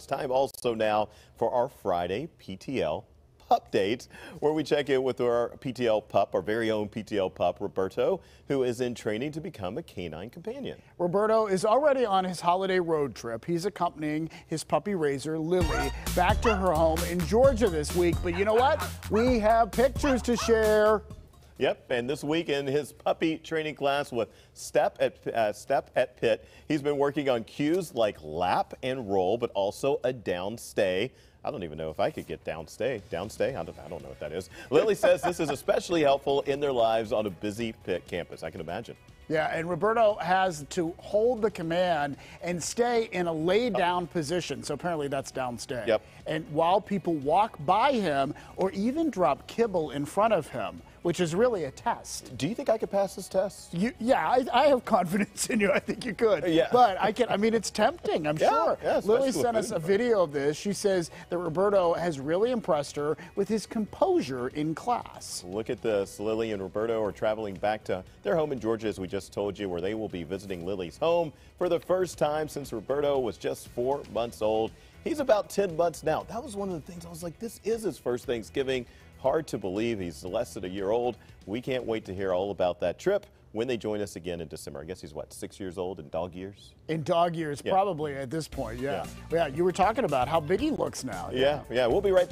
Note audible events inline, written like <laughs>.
It's time also now for our Friday PTL pup date, where we check in with our PTL pup, our very own PTL pup, Roberto, who is in training to become a canine companion. Roberto is already on his holiday road trip. He's accompanying his puppy raiser, Lily, back to her home in Georgia this week. But you know what? We have pictures to share. Yep, and this week in his puppy training class with Step at uh, Step at Pitt, he's been working on cues like lap and roll, but also a down stay. I don't even know if I could get down stay. Down stay? I don't, I don't know what that is. Lily says this is especially helpful in their lives on a busy Pitt campus. I can imagine. Yeah, and Roberto has to hold the command and stay in a lay oh. down position. So apparently that's down stay. Yep. And while people walk by him or even drop kibble in front of him, which is really a test. Do you think I could pass this test? You, yeah, I, I, have confidence in you. I think you could. Yeah. But I can. I mean, it's tempting. I'm <laughs> yeah, sure. Yeah, Lily sent us a video of this. She says that Roberto has really impressed her with his composure in class. Look at this. Lily and Roberto are traveling back to their home in Georgia, as we just told you, where they will be visiting Lily's home for the first time since Roberto was just four months old. He's about 10 months now. That was one of the things I was like, this is his first Thanksgiving. Hard to believe he's less than a year old. We can't wait to hear all about that trip when they join us again in December. I guess he's what, six years old in dog years? In dog years, yeah. probably at this point, yeah. yeah. yeah. you were talking about how big he looks now. Yeah, yeah. yeah. We'll be right back.